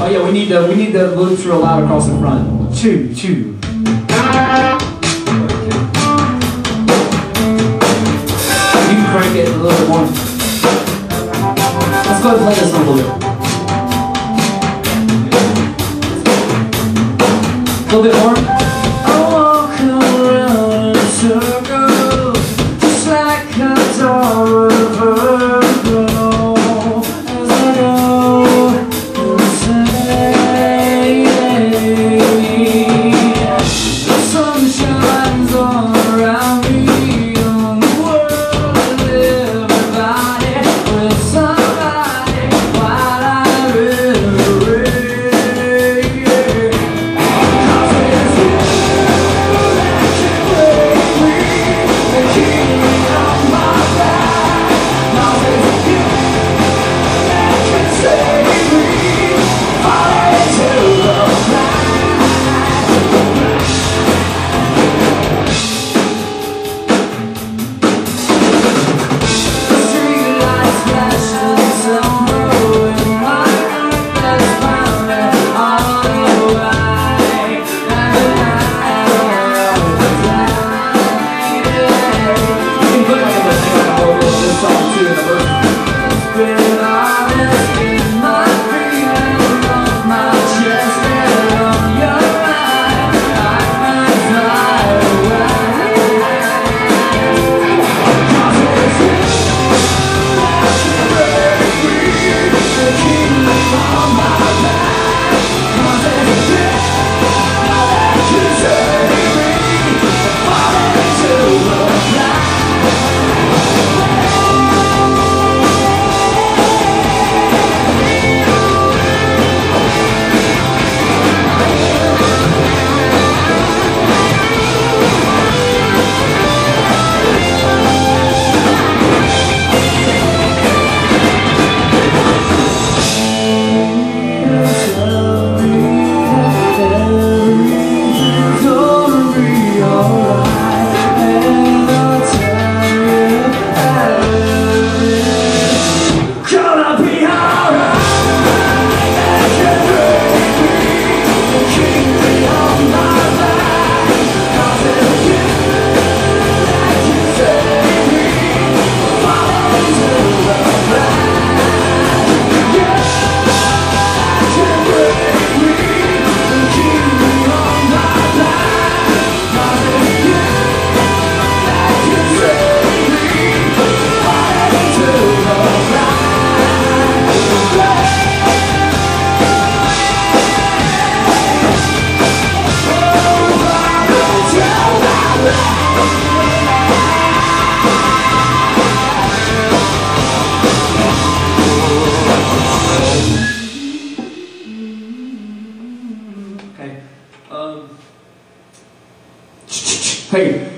Oh yeah, we need the we need the loops real loud across the front. Choo choo. You can crank it a little bit more. Let's go and play this a little bit. A little bit more. 先乱做 Okay. Um. Hey,